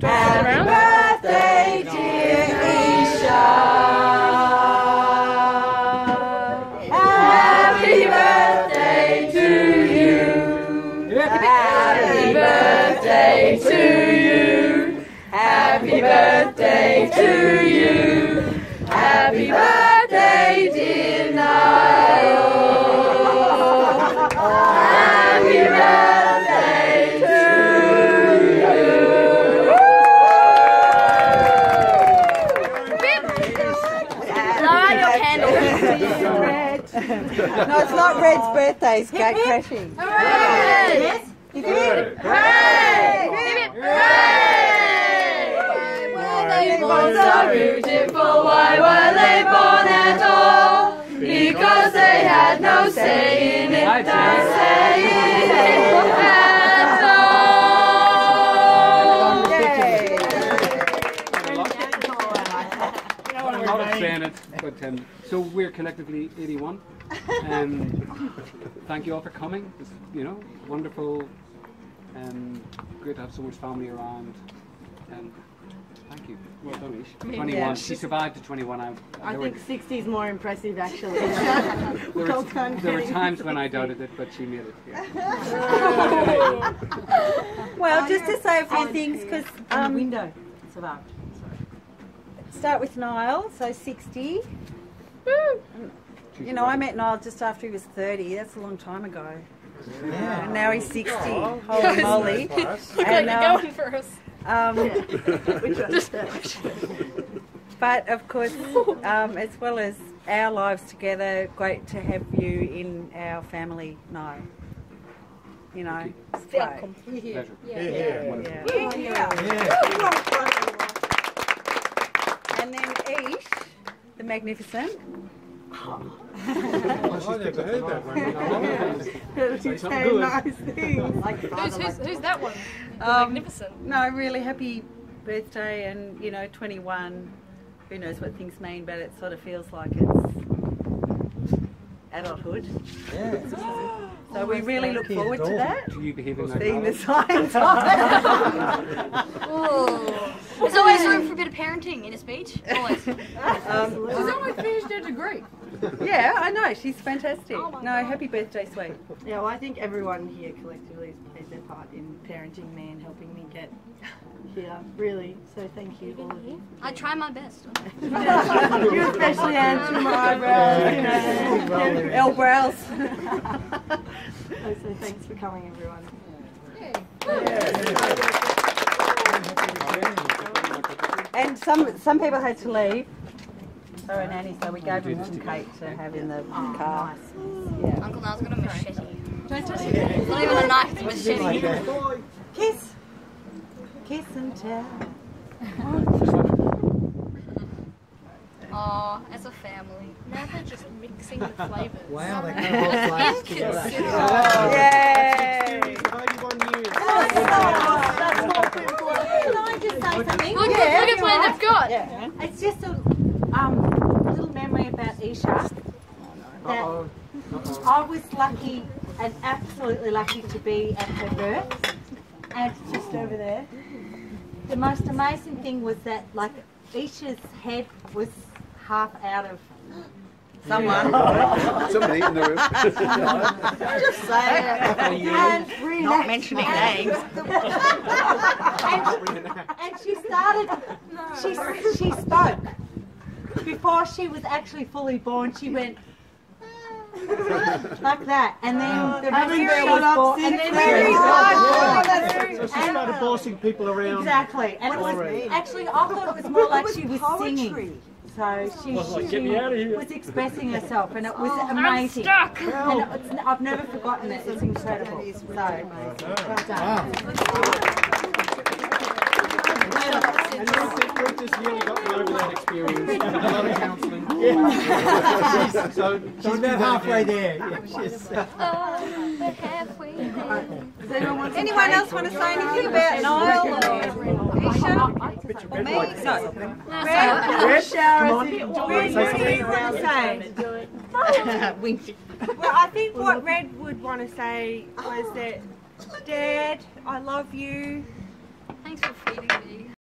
Happy birthday, No, it's not Red's birthday, it's gate crashing. Hooray! Hip hip. Hooray! Hooray! Why were they born so beautiful? Why were they born at all? Because they had no say in it, no say in it at all. Yay. I'm not saying it, but um, so we're collectively 81. Um, thank you all for coming. It's you know wonderful. Um, great to have so much family around. Um, thank you. Well done, Ish. 21. yeah. She survived to 21. I, I there think were, 60 is more impressive, actually. there, well were, there were times to when I doubted it, but she made it. Yeah. Well, just to say a few things, because Um, window. It's about. start with Niall, so 60. You know, I met Niall just after he was 30. That's a long time ago. And now he's 60. Holy moly. And, um, going for us. um, but of course, um, as well as our lives together, great to have you in our family, Niall. You know, it's great. Yeah. Yeah. Yeah. And then Ish, the magnificent. I never heard that one. Say nice things. Who's, who's, who's that one? The Um, Magnificent. No, really happy birthday, and you know, 21. Who knows what things mean, but it sort of feels like it's adulthood. Yeah. So we really look forward to that. To you behaving like Seeing the that. signs on There's always room for a bit of parenting in a speech. Always. um, She's almost finished her degree. Yeah, I know. She's fantastic. Oh no, God. happy birthday, sweet. Yeah, well, I think everyone here collectively has played their part in parenting me and helping me get here, really. So thank you, all of you. I try my best. you especially, Anne, to my eyebrows. You know. Elbrows. So thanks for coming, everyone. and some some people had to leave. So and Annie, so we gave them some cake to have in the oh, car. Yeah. Uncle Niall's got a machete. It's not even a knife, it's a machete. Kiss. Kiss and tell. Aw, as a family. Now they're just mixing the flavours. Wow, they can't hold flags together. Yay! 81 years. Can I just say something? Look, look, look at what they've got. Yeah. It's just a little memory about Aoise. That I was lucky and absolutely lucky to be at her birth. And just over there. The most amazing thing was that, like, Aoise's head was half out of Someone. Somebody in the room. Just saying. it. and really Not mentioning names. and, and she started she, she spoke before she was actually fully born she went ah. like that. And then ah. the Haven't shut was up born and since then then. there So she started bossing people around. exactly. And it was Already. actually I thought it was more like she was singing. So she, she was expressing herself and it was oh, amazing. Stuck. and it's, I've never forgotten it. It's incredible. So well done. And I think Ruth just really got me over that experience. A lot of counselling. Yeah. so She's about halfway there. Yeah, she's, Oh, halfway there. Anyone else want to say anything about Niall or Aoise? Or me? No. Red shower. Wink. Well, I think what Red would want to say was that, Dad, I love you. Thanks for feeding me.